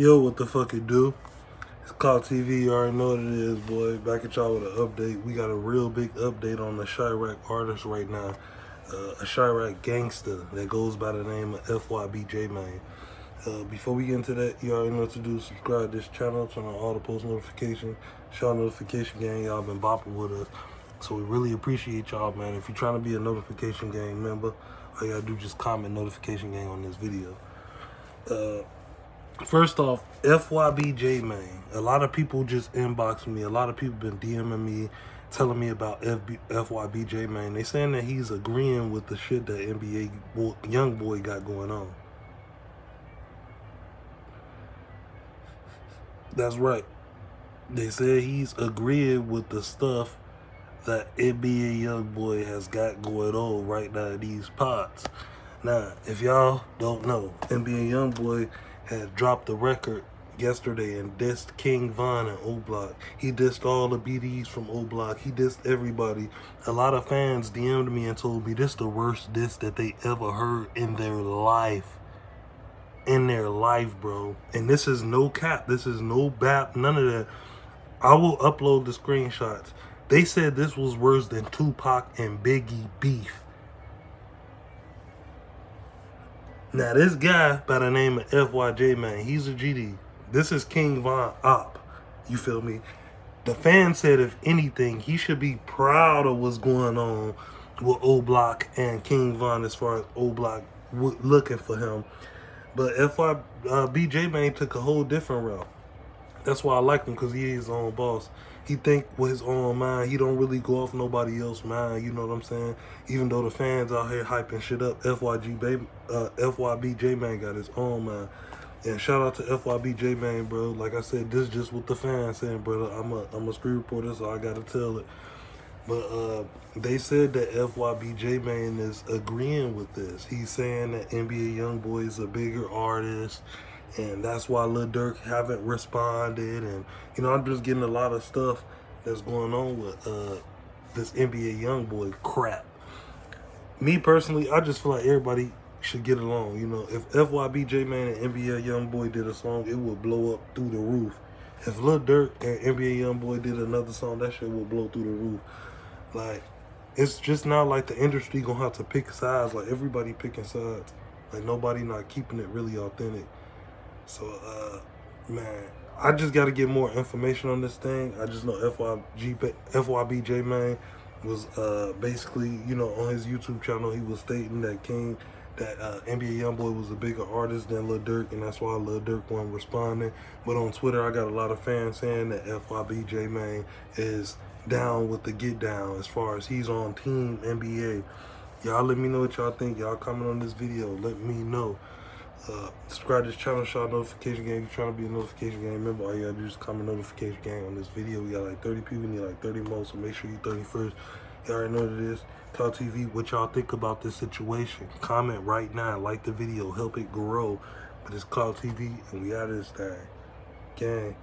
Yo, what the fuck it do? It's Clout TV, you already know what it is, boy. Back at y'all with an update. We got a real big update on the Chiraq artist right now. Uh, a Chiraq gangster that goes by the name of FYBJ Mane. Uh, before we get into that, you already know what to do. Subscribe to this channel, turn on all the post notifications. Shout notification gang, y'all been bopping with us. So we really appreciate y'all, man. If you're trying to be a notification gang member, all you gotta do just comment notification gang on this video. Uh, First off, FYBJ Mane. A lot of people just inbox me. A lot of people been DMing me, telling me about FB, FYBJ Mane. They saying that he's agreeing with the shit that NBA boy, young boy got going on. That's right. They said he's agreeing with the stuff that NBA young boy has got going on right now in these pots. Now, if y'all don't know, NBA young boy had dropped the record yesterday and dissed King Von and O Block. He dissed all the BDs from O Block. He dissed everybody. A lot of fans DM'd me and told me this the worst diss that they ever heard in their life. In their life, bro. And this is no cap. This is no bap. None of that. I will upload the screenshots. They said this was worse than Tupac and Biggie beef. Now this guy by the name of FYJ man, he's a GD. This is King Von Op. You feel me? The fan said if anything, he should be proud of what's going on with O Block and King Von as far as O Block looking for him. But FY uh, BJ man took a whole different route. That's why I like him because he is his own boss he think with his own mind. He don't really go off nobody else's mind. You know what I'm saying? Even though the fans out here hyping shit up, FYG baby, uh, FYBJ Mane got his own mind. And shout out to FYBJ Mane, bro. Like I said, this is just what the fans saying, brother. I'm a I'm a screen reporter, so I gotta tell it. But uh, they said that FYBJ Mane is agreeing with this. He's saying that NBA YoungBoy is a bigger artist and that's why Lil Durk haven't responded. And you know, I'm just getting a lot of stuff that's going on with uh, this NBA YoungBoy crap. Me personally, I just feel like everybody should get along. You know, if FYBJ Mane and NBA YoungBoy did a song, it would blow up through the roof. If Lil Durk and NBA YoungBoy did another song, that shit would blow through the roof. Like, it's just now like the industry gonna have to pick sides. Like everybody picking sides. Like nobody not keeping it really authentic. So, uh, man, I just got to get more information on this thing. I just know FYG, FYBJ, Mane, was uh, basically, you know, on his YouTube channel, he was stating that King, that uh, NBA YoungBoy was a bigger artist than Lil Durk, and that's why Lil Durk wasn't responding. But on Twitter, I got a lot of fans saying that FYBJ, Mane, is down with the get down as far as he's on Team NBA. Y'all let me know what y'all think. Y'all comment on this video. Let me know. Uh, subscribe to this channel, shout notification gang. If you're trying to be a notification gang member, all you gotta do is comment notification gang on this video. We got like 30 people, we need like 30 more, so make sure you 31st. You already know what it is. Clout TV, what y'all think about this situation? Comment right now, like the video, help it grow. But it's Clout TV, and we out of this thing. Gang.